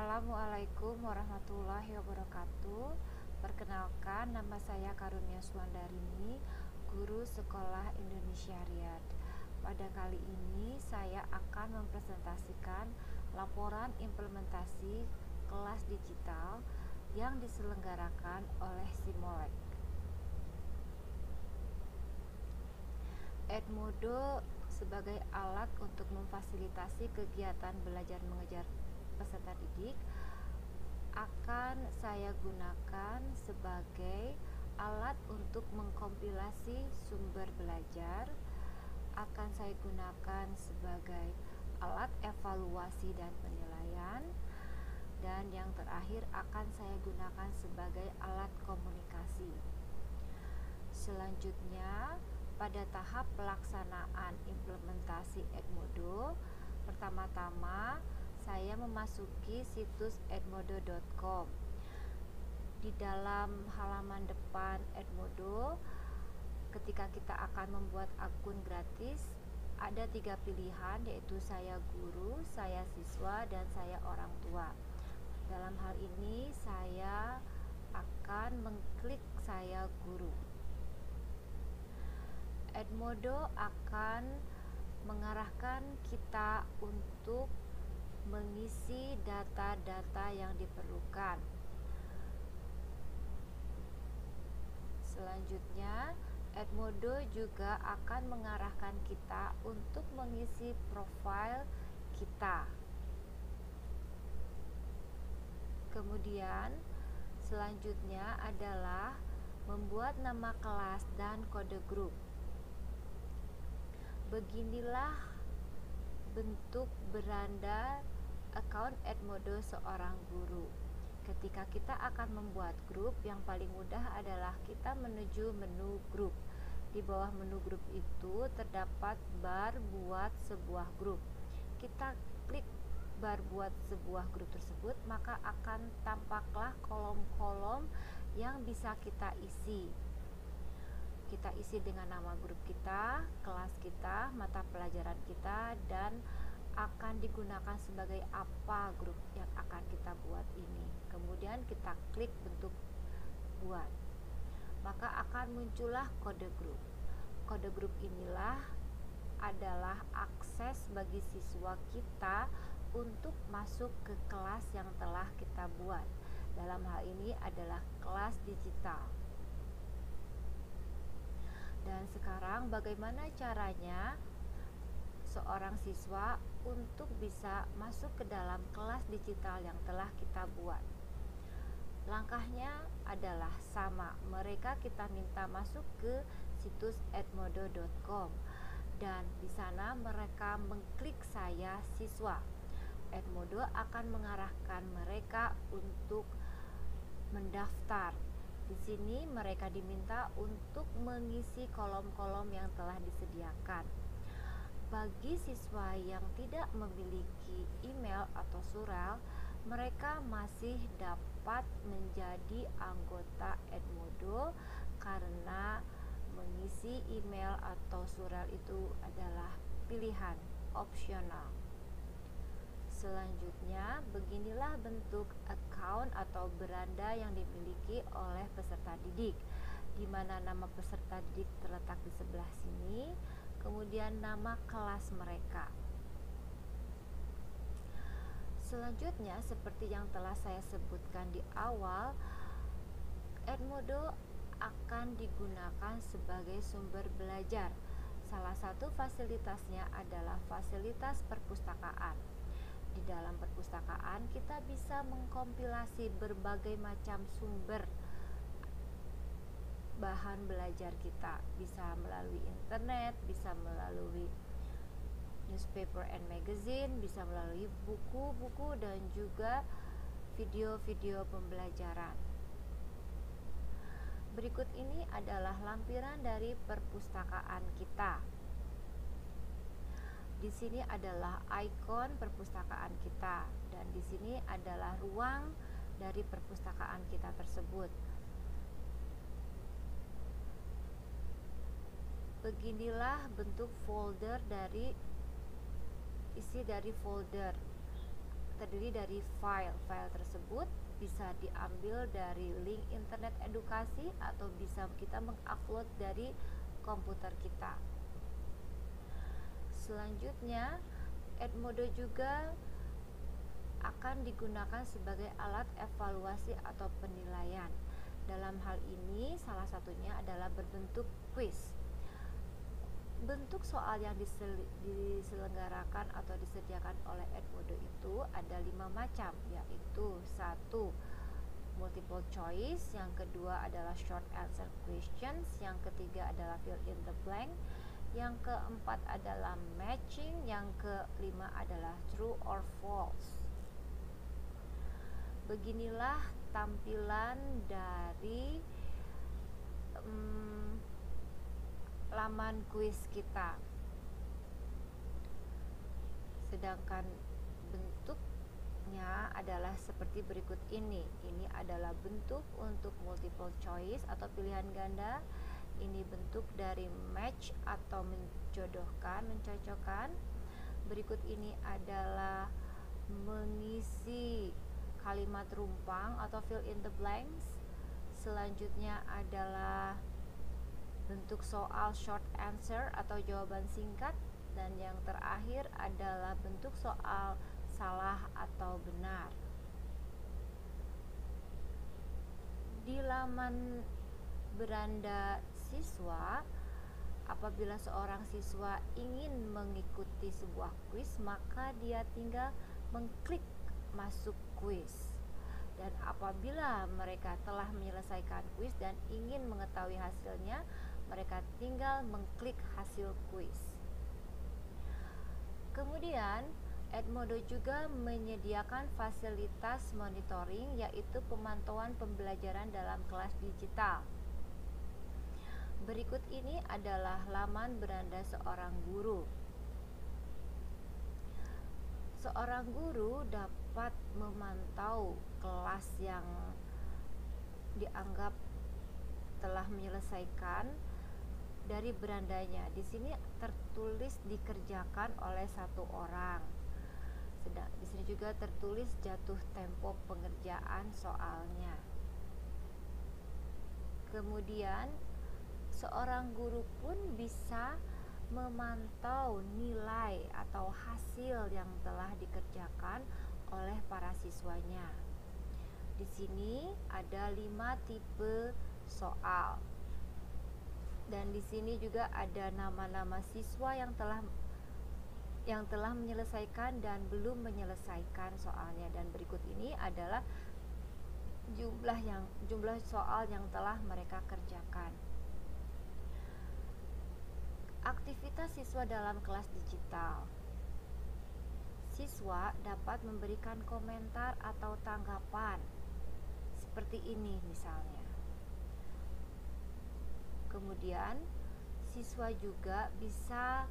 Assalamualaikum warahmatullahi wabarakatuh. Perkenalkan nama saya Karunia Suwandarini Guru Sekolah Indonesia Riyadh Pada kali ini saya akan mempresentasikan laporan implementasi kelas digital yang diselenggarakan oleh Simolek. Edmodo sebagai alat untuk memfasilitasi kegiatan belajar mengejar peserta didik akan saya gunakan sebagai alat untuk mengkompilasi sumber belajar. Akan saya gunakan sebagai alat evaluasi dan penilaian. Dan yang terakhir akan saya gunakan sebagai alat komunikasi. Selanjutnya pada tahap pelaksanaan implementasi Edmodo pertama-tama saya memasuki situs edmodo.com di dalam halaman depan Edmodo ketika kita akan membuat akun gratis ada tiga pilihan yaitu saya guru, saya siswa, dan saya orang tua. Dalam hal ini saya akan mengklik saya guru. Edmodo akan mengarahkan kita untuk mengisi data-data yang diperlukan. Selanjutnya, Edmodo juga akan mengarahkan kita untuk mengisi profil kita. Kemudian, selanjutnya adalah membuat nama kelas dan kode grup. Beginilah bentuk beranda account Edmodo seorang guru. Ketika kita akan membuat grup, yang paling mudah adalah kita menuju menu grup. Di bawah menu grup itu terdapat bar buat sebuah grup. Kita klik bar buat sebuah grup tersebut, maka akan tampaklah kolom-kolom yang bisa kita isi kita isi dengan nama grup kita, kelas kita, mata pelajaran kita, dan akan digunakan sebagai apa grup yang akan kita buat ini. Kemudian kita klik bentuk buat, maka akan muncullah kode grup. Kode grup inilah adalah akses bagi siswa kita untuk masuk ke kelas yang telah kita buat. Dalam hal ini adalah kelas digital dan sekarang bagaimana caranya seorang siswa untuk bisa masuk ke dalam kelas digital yang telah kita buat? Langkahnya adalah sama. Mereka kita minta masuk ke situs edmodo.com dan di sana mereka mengklik saya siswa. Edmodo akan mengarahkan mereka untuk mendaftar di sini mereka diminta untuk mengisi kolom-kolom yang telah disediakan. Bagi siswa yang tidak memiliki email atau surel, mereka masih dapat menjadi anggota Edmodo karena mengisi email atau surel itu adalah pilihan opsional. Selanjutnya, beginilah bentuk account atau beranda yang dimiliki oleh peserta didik, di mana nama peserta didik terletak di sebelah sini, kemudian nama kelas mereka. Selanjutnya, seperti yang telah saya sebutkan di awal, Edmodo akan digunakan sebagai sumber belajar. Salah satu fasilitasnya adalah fasilitas perpustakaan di dalam perpustakaan kita bisa mengkompilasi berbagai macam sumber bahan belajar kita bisa melalui internet, bisa melalui newspaper and magazine, bisa melalui buku-buku dan juga video-video pembelajaran. Berikut ini adalah lampiran dari perpustakaan kita. Di sini adalah ikon perpustakaan kita dan di sini adalah ruang dari perpustakaan kita tersebut. Beginilah bentuk folder dari isi dari folder. terdiri dari file. File tersebut bisa diambil dari link internet edukasi atau bisa kita mengupload dari komputer kita. Selanjutnya, Edmodo juga akan digunakan sebagai alat evaluasi atau penilaian. Dalam hal ini, salah satunya adalah berbentuk quiz. Bentuk soal yang diselenggarakan atau disediakan oleh Edmodo itu ada lima macam, yaitu satu multiple choice, yang kedua adalah short answer questions, yang ketiga adalah fill in the blank, yang keempat adalah matching, yang kelima adalah true or false. Beginilah tampilan dari um, laman kuis kita. Sedangkan bentuknya adalah seperti berikut ini. Ini adalah bentuk untuk multiple choice atau pilihan ganda ini bentuk dari match atau menjodohkan mencocokkan. Berikut ini adalah mengisi kalimat rumpang atau fill in the blanks. Selanjutnya adalah bentuk soal short answer atau jawaban singkat. Dan yang terakhir adalah bentuk soal salah atau benar. Di laman beranda siswa, apabila seorang siswa ingin mengikuti sebuah kuis, maka dia tinggal mengklik masuk kuis. Dan apabila mereka telah menyelesaikan kuis dan ingin mengetahui hasilnya, mereka tinggal mengklik hasil kuis. Kemudian, Edmodo juga menyediakan fasilitas monitoring yaitu pemantauan pembelajaran dalam kelas digital. Berikut ini adalah laman beranda seorang guru. Seorang guru dapat memantau kelas yang dianggap telah menyelesaikan dari berandanya. Di sini tertulis dikerjakan oleh satu orang. Sedang di sini juga tertulis jatuh tempo pengerjaan soalnya. Kemudian seorang guru pun bisa memantau nilai atau hasil yang telah dikerjakan oleh para siswanya. Di sini ada lima tipe soal dan di sini juga ada nama-nama siswa yang telah yang telah menyelesaikan dan belum menyelesaikan soalnya dan berikut ini adalah jumlah yang jumlah soal yang telah mereka kerjakan. Aktivitas siswa dalam kelas digital. Siswa dapat memberikan komentar atau tanggapan seperti ini misalnya. Kemudian siswa juga bisa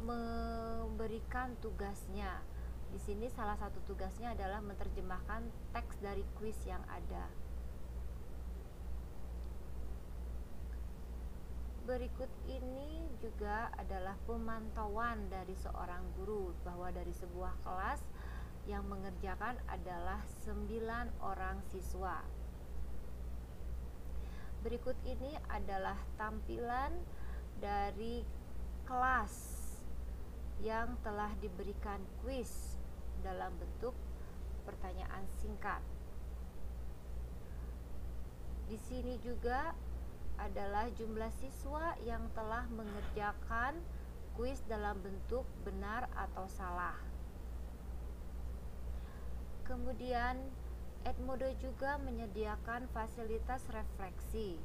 memberikan tugasnya. Di sini salah satu tugasnya adalah menerjemahkan teks dari kuis yang ada berikut ini juga adalah pemantauan dari seorang guru bahwa dari sebuah kelas yang mengerjakan adalah 9 orang siswa Berikut ini adalah tampilan dari kelas yang telah diberikan kuis dalam bentuk pertanyaan singkat. Di sini juga adalah jumlah siswa yang telah mengerjakan kuis dalam bentuk benar atau salah. Kemudian Edmodo juga menyediakan fasilitas refleksi,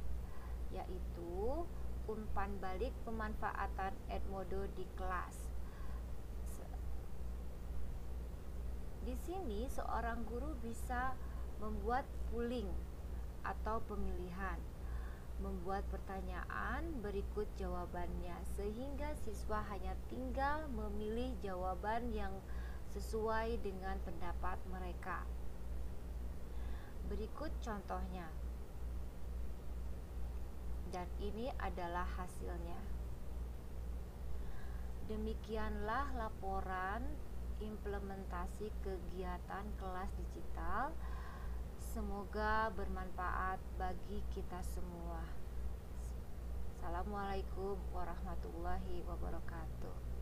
yaitu umpan balik pemanfaatan Edmodo di kelas. Di sini seorang guru bisa membuat pooling atau pemilihan, membuat pertanyaan berikut jawabannya sehingga siswa hanya tinggal memilih jawaban yang sesuai dengan pendapat mereka. Berikut contohnya. Dan ini adalah hasilnya. Demikianlah laporan implementasi kegiatan kelas digital. Semoga bermanfaat bagi kita semua. Assalamualaikum warahmatullahi wabarakatuh.